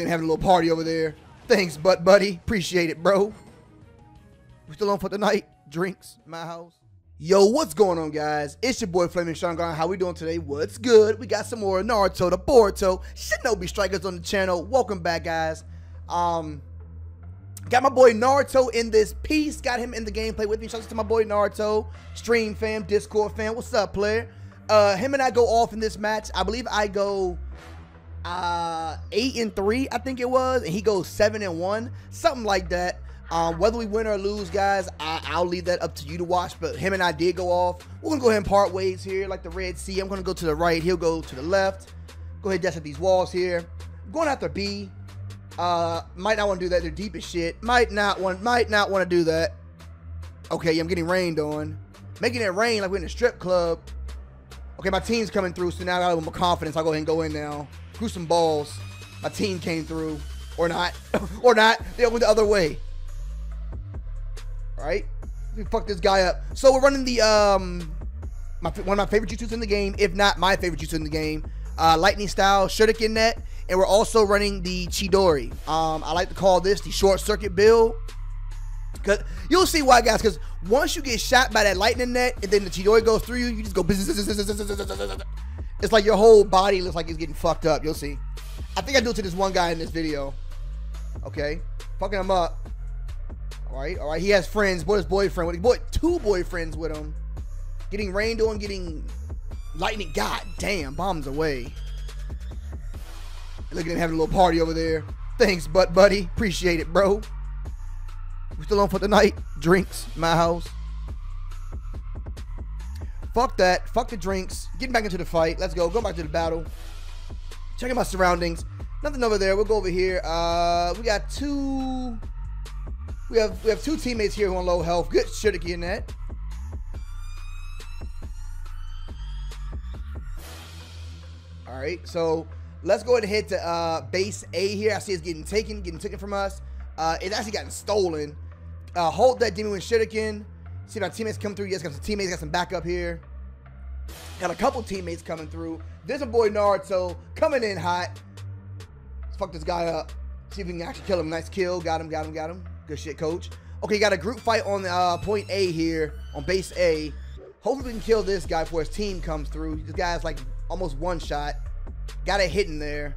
At him having a little party over there. Thanks, butt buddy. Appreciate it, bro. We still on for the night? Drinks, my house. Yo, what's going on, guys? It's your boy Flaming Sharingan. How we doing today? What's good? We got some more Naruto, the Boruto, Shinobi Strikers on the channel. Welcome back, guys. Um, got my boy Naruto in this piece. Got him in the gameplay with me. Shout out to my boy Naruto, stream fam, Discord fam. What's up, player? Uh, him and I go off in this match. I believe I go uh eight and three, I think it was, and he goes seven and one, something like that. Um, whether we win or lose, guys, I, will leave that up to you to watch. But him and I did go off. We're gonna go ahead and part ways here, like the Red Sea. I'm gonna go to the right. He'll go to the left. Go ahead, dash at these walls here. going after B. Uh, might not want to do that. They're deep as shit. Might not want. Might not want to do that. Okay, I'm getting rained on. Making it rain like we're in a strip club. Okay, my team's coming through, so now I got a little more confidence. I'll go ahead and go in now. Threw some balls. My team came through. Or not. or not. They went the other way. Alright. We fuck this guy up. So we're running the, um... My, one of my favorite jutsus in the game, if not my favorite jutsu in the game. Uh, lightning style, shuriken net. And we're also running the Chidori. Um, I like to call this the short circuit build. Cause you'll see why, guys. Because once you get shot by that lightning net, and then the Chidori goes through you, you just go. It's like your whole body looks like it's getting fucked up. You'll see. I think I do it to this one guy in this video. Okay. Fucking him up. Alright, alright. He has friends. Boy, his boyfriend him. Boy, two boyfriends with him. Getting rained on, getting lightning. God damn, bombs away. Look at him having a little party over there. Thanks, butt buddy. Appreciate it, bro. We still on for the night? Drinks, my house. Fuck that. Fuck the drinks. Getting back into the fight. Let's go. Go back to the battle. Checking my surroundings. Nothing over there. We'll go over here. Uh, we got two. We have we have two teammates here who on low health. Good shuriken in that. All right, so let's go ahead and hit the uh, base A here. I see it's getting taken, getting taken from us. Uh, it's actually gotten stolen. Uh, hold that demon wind shuriken. See my teammates come through. Yes, got some teammates, got some backup here. Got a couple teammates coming through. There's a boy Naruto coming in hot. Let's fuck this guy up. See if we can actually kill him. Nice kill. Got him, got him, got him. Good shit, coach. Okay, got a group fight on uh, point A here, on base A. Hopefully we can kill this guy before his team comes through. This guy's like almost one shot. Got a hit in there.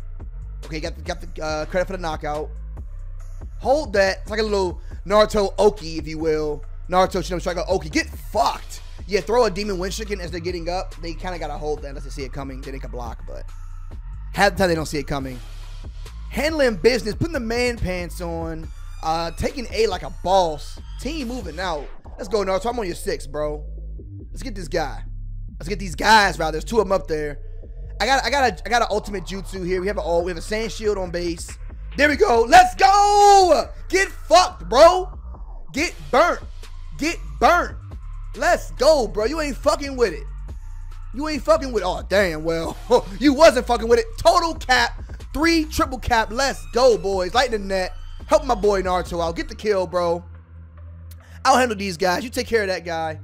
Okay, got the, got the uh, credit for the knockout. Hold that. It's like a little Naruto Oki, if you will. Naruto Shinobi Striker Oki get fucked. Yeah, throw a Demon Wind Shuriken as they're getting up. They kind of got to hold that unless they see it coming. Then they can block, but half the time they don't see it coming. Handling business, putting the man pants on, uh, taking A like a boss. Team moving out. Let's go, Naruto. I'm on your six, bro. Let's get this guy. Let's get these guys, rather. There's two of them up there. I got, I got, a, I got an ultimate jutsu here. We have an all, we have a sand shield on base. There we go. Let's go. Get fucked, bro. Get burnt. Get burnt. Let's go, bro. You ain't fucking with it. You ain't fucking with Oh, damn. Well, you wasn't fucking with it. Total cap. Three triple cap. Let's go, boys. Light the net. Help my boy Naruto out. I'll get the kill, bro. I'll handle these guys. You take care of that guy.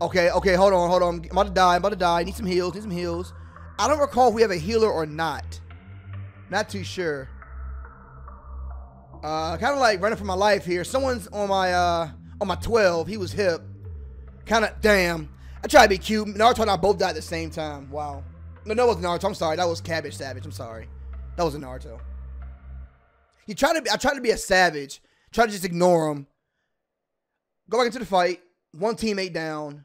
Okay, okay, hold on, hold on. I'm about to die. I'm about to die. Need some heals. Need some heals. I don't recall if we have a healer or not. Not too sure. Uh, kind of like running for my life here. Someone's on my uh on my 12. He was hip. Kind of, damn. I tried to be cute. Naruto and I both died at the same time. Wow. No, that was Naruto. I'm sorry. That was Cabbage Savage. I'm sorry. That was a Naruto. He tried to be, I tried to be a savage. Try to just ignore him. Go back into the fight. One teammate down.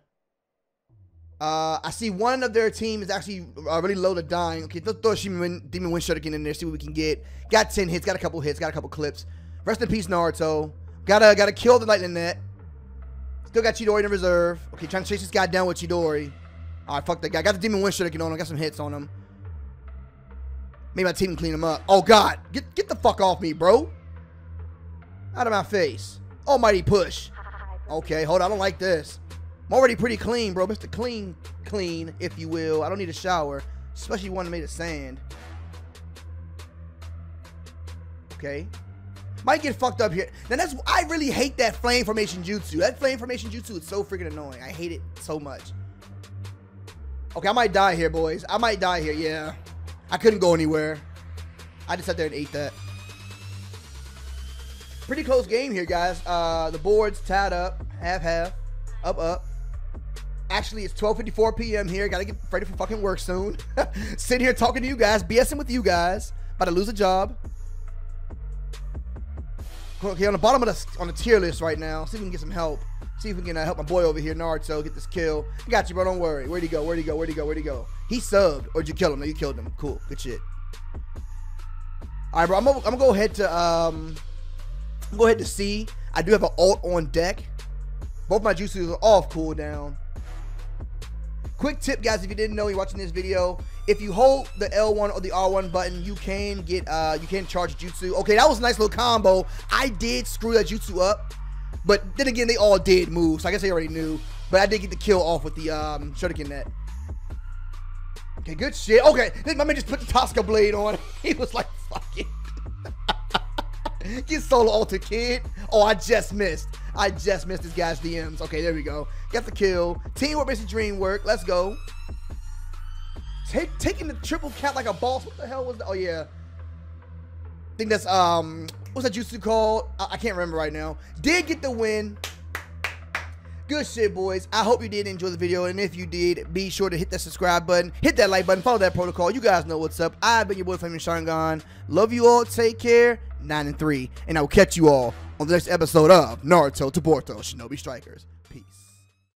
Uh, I see one of their team is actually uh, really low to dying. Okay, let's throw Demon, Demon Wind Shuriken in there, see what we can get. Got 10 hits, got a couple hits, got a couple clips. Rest in peace, Naruto. Gotta gotta kill the lightning net. Still got Chidori in reserve. Okay, trying to chase this guy down with Chidori. Alright, fuck that guy. Got the Demon Wind Shuriken on him. Got some hits on him. Maybe my team can clean him up. Oh, God. Get, get the fuck off me, bro. Out of my face. Almighty push. Okay, hold on. I don't like this. I'm already pretty clean, bro. Mr. Clean, clean, if you will. I don't need a shower. Especially one made of sand. Okay. Might get fucked up here. Now that's I really hate that flame formation jutsu. That flame formation jutsu is so freaking annoying. I hate it so much. Okay, I might die here, boys. I might die here. Yeah. I couldn't go anywhere. I just sat there and ate that. Pretty close game here, guys. Uh, the board's tied up, half half, up up. Actually, it's 12:54 p.m. here. Gotta get ready for fucking work soon. Sitting here talking to you guys, BSing with you guys. About to lose a job. Okay, on the bottom of the on the tier list right now. See if we can get some help. See if we can uh, help my boy over here, Naruto, get this kill. I got you, bro. Don't worry. Where'd he go? Where'd he go? Where'd he go? Where'd he go? He subbed. Or did you kill him? No, you killed him. Cool. Good shit. All right, bro. I'm gonna, I'm gonna go ahead to um, go ahead to C. I do have an alt on deck. Both my jutsus are off cooldown. Quick tip, guys, if you didn't know, you're watching this video. If you hold the L1 or the R1 button, you can get, uh, you can charge jutsu. Okay, that was a nice little combo. I did screw that jutsu up, but then again, they all did move, so I guess they already knew. But I did get the kill off with the um, Shuriken net. Okay, good shit. Okay, then my man just put the Tosca blade on. He was like, fuck it. Get solo alter, kid. Oh, I just missed. I just missed this guy's DMs. Okay, there we go. Got the kill. Teamwork makes the dream work. Let's go. Take, taking the triple cap like a boss. What the hell was that? Oh, yeah. I think that's, um, what's that jutsu called? I, I can't remember right now. Did get the win. Good shit, boys. I hope you did enjoy the video. And if you did, be sure to hit that subscribe button, hit that like button, follow that protocol. You guys know what's up. I've been your boy, Flaming Sharingan. Love you all. Take care. 9 and 3. And I will catch you all on the next episode of Naruto to Boruto Shinobi Strikers. Peace.